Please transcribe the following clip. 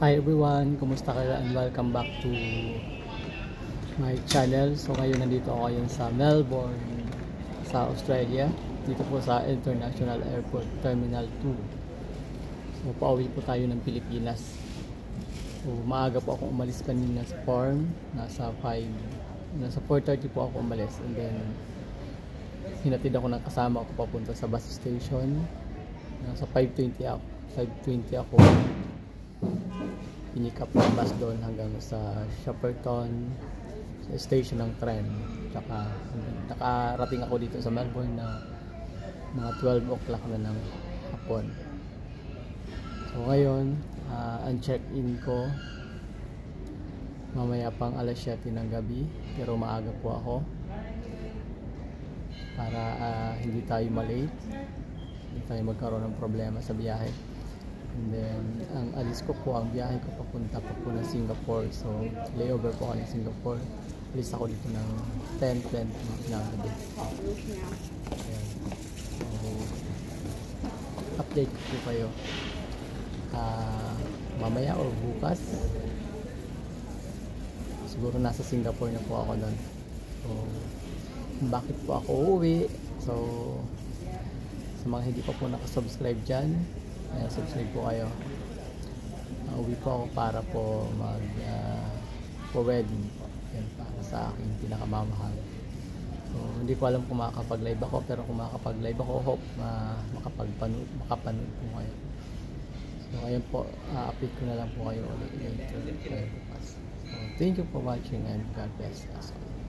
Hi everyone, kumusta kayo and welcome back to my channel. So ngayon nandito ako ngayon sa Melbourne, sa Australia. Dito po sa International Airport Terminal 2. So pauwi po tayo ng Pilipinas. So maaga po ako umalis kanina sa farm. Nasa 5, nasa 4.30 po ako umalis. And then hinatid ako ng kasama ko papunta sa bus station. Nasa 5.20 ako. 5.20 ako pinikap ng bus doon hanggang sa Shepperton sa station ng tren. Tsaka nakarating ako dito sa Melbourne na mga 12 o'clock na ng hapon. So ngayon uh, ang check in ko mamaya pang alas 7 ng gabi pero maaga po ako para uh, hindi tayo malate hindi tayo magkaroon ng problema sa biyahe. And then, alis ko po, ang biyahe ko papunta pa po ng Singapore. So, layover po ako ng Singapore. Alis ako dito ng 10-20 ng gabi. Ayan. So, update ko po kayo. Uh, mamaya or bukas. Siguro nasa Singapore na po ako nun. So, bakit po ako uuwi? So, sa mga hindi pa po nakasubscribe dyan, Ayan, subscribe po kayo. Uh, uwi po ako para po mag uh, po wedding po. Yan para sa aking pinakamamahal. So, hindi ko alam kung makakapag-live ako pero kung makakapag-live ako, hope uh, makapagpanood, makapanood po kayo. So, ayun po, uh, update ko na lang po kayo ulit later. So, thank you for watching and God bless us all.